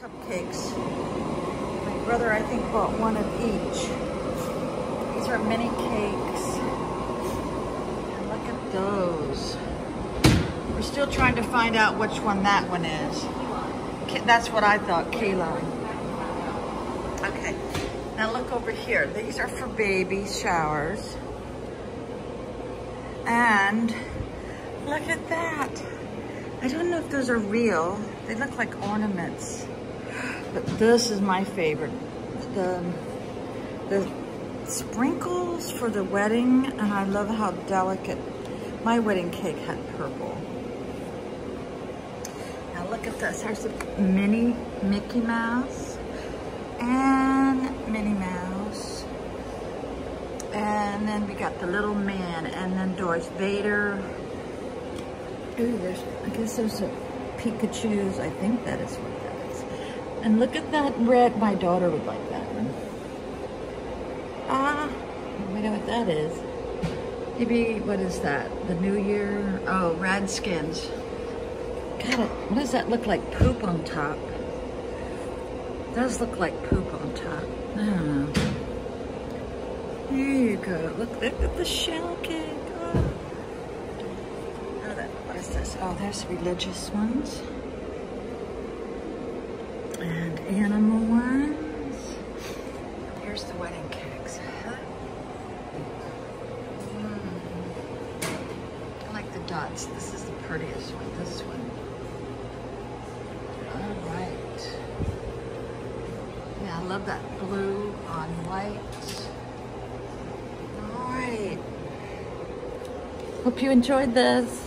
Cupcakes. My brother, I think, bought one of each. These are mini cakes. And look at those. We're still trying to find out which one that one is. That's what I thought, lime. Okay, now look over here. These are for baby showers. And look at that. I don't know if those are real. They look like ornaments. But this is my favorite. The, the sprinkles for the wedding, and I love how delicate. My wedding cake had purple. Now look at this. There's a mini Mickey Mouse and Minnie Mouse. And then we got the little man and then Darth Vader. Ooh, there's, I guess there's a Pikachu's. I think that is what that is. And look at that red. My daughter would like that one. Ah, we know what that is. Maybe, what is that? The New Year? Oh, Redskins. God, what does that look like? Poop on top. It does look like poop on top. I don't know. Here you go. Look, look at the shell cake. Oh. Oh, that, what is this? Oh, there's religious ones. And animal ones. Here's the wedding cakes. Mm. I like the dots. This is the prettiest one. This one. All right. Yeah, I love that blue on white. All right. Hope you enjoyed this.